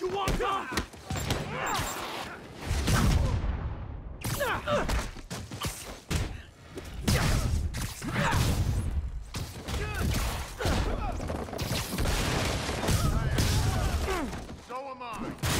You want some? So am I.